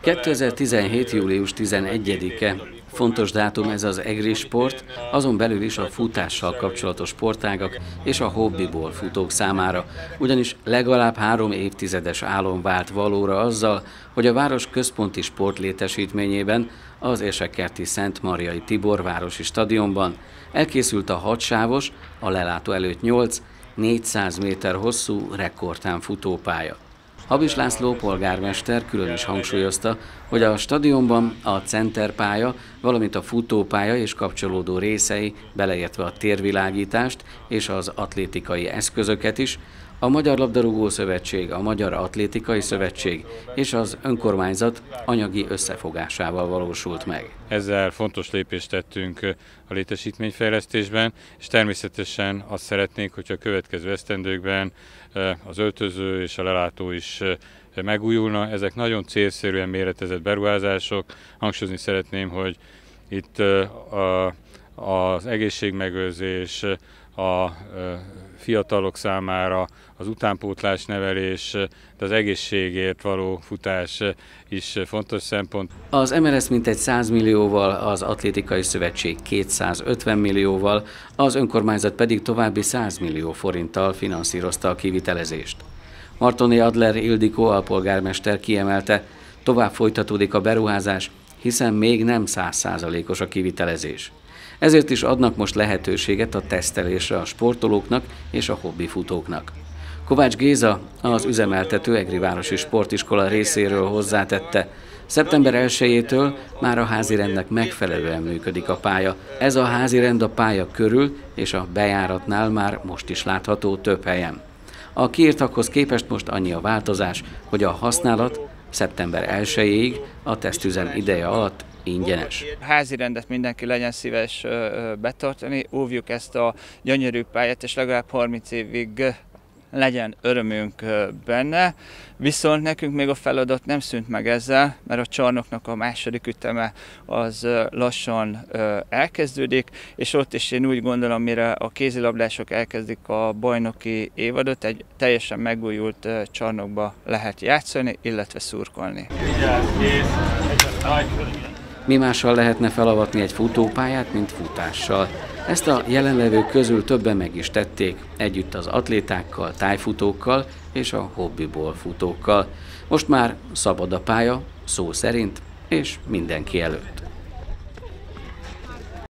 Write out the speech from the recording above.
2017. július 11-e. Fontos dátum ez az egri sport, azon belül is a futással kapcsolatos sportágak és a hobbiból futók számára, ugyanis legalább három évtizedes álom vált valóra azzal, hogy a város központi sportlétesítményében, az Érsekerti Szent Mariai Tibor városi stadionban elkészült a hatsávos, a lelátó előtt 8, 400 méter hosszú rekordtán futópálya. Habis László polgármester külön is hangsúlyozta, hogy a stadionban a centerpálya, valamint a futópálya és kapcsolódó részei, beleértve a térvilágítást és az atlétikai eszközöket is, a Magyar Labdarúgó Szövetség, a Magyar Atlétikai Szövetség és az önkormányzat anyagi összefogásával valósult meg. Ezzel fontos lépést tettünk a létesítményfejlesztésben, és természetesen azt szeretnénk, hogyha a következő esztendőkben az öltöző és a lelátó is megújulna. Ezek nagyon célszerűen méretezett beruházások. Hangsúlyozni szeretném, hogy itt a, az egészségmegőrzés, a fiatalok számára az utánpótlás nevelés, de az egészségért való futás is fontos szempont. Az MRS mintegy 100 millióval, az Atlétikai Szövetség 250 millióval, az önkormányzat pedig további 100 millió forinttal finanszírozta a kivitelezést. Martoni Adler Ildikó alpolgármester kiemelte, tovább folytatódik a beruházás, hiszen még nem százszázalékos a kivitelezés. Ezért is adnak most lehetőséget a tesztelésre a sportolóknak és a hobbifutóknak. Kovács Géza, az üzemeltető Egri Városi Sportiskola részéről hozzátette, Szeptember 1-től már a házirendnek megfelelően működik a pálya. Ez a házirend a pálya körül és a bejáratnál már most is látható több helyen. A kiírtakhoz képest most annyi a változás, hogy a használat szeptember 1-ig a tesztüzem ideje alatt ingyenes. Házi rendet mindenki legyen szíves betartani, óvjuk ezt a gyönyörű pályát, és legalább 30 évig legyen örömünk benne, viszont nekünk még a feladat nem szűnt meg ezzel, mert a csarnoknak a második üteme az lassan elkezdődik, és ott is én úgy gondolom, mire a kézilablások elkezdik a bajnoki évadot, egy teljesen megújult csarnokba lehet játszani, illetve szurkolni. Mi mással lehetne felavatni egy futópályát, mint futással? Ezt a jelenlevők közül többen meg is tették, együtt az atlétákkal, tájfutókkal és a hobbiból futókkal. Most már szabad a pálya, szó szerint, és mindenki előtt.